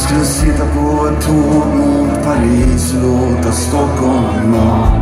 Se sitta på ett tåg Paris, låta Stockholm nå.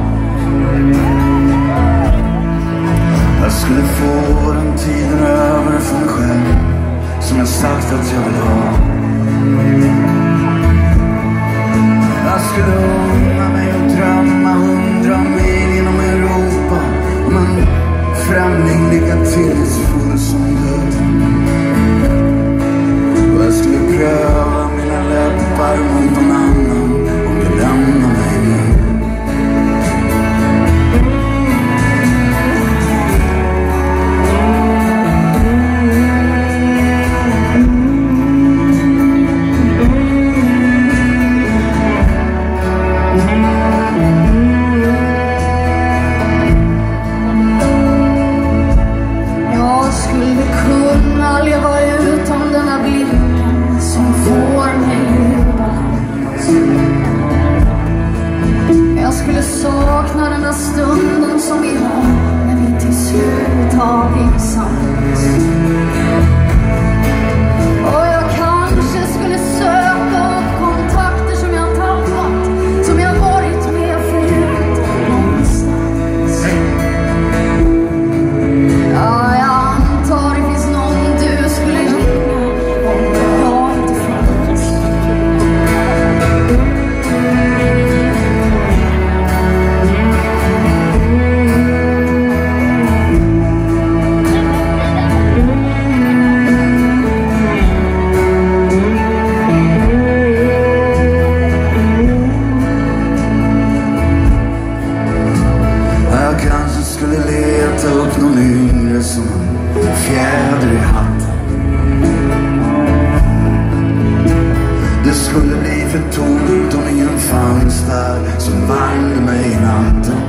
stunden som vi har när vi till slut har blivit som en fjäder i hatten. Det skulle bli för tomt om ingen fanns där som vagn mig i natten.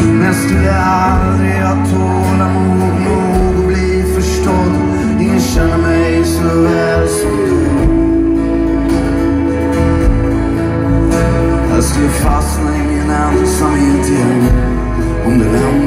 Men jag skulle aldrig ha tålamod nog och bli förstådd. Ingen känner mig så väl som du. Jag skulle fastna i min ensamhet igen om den enda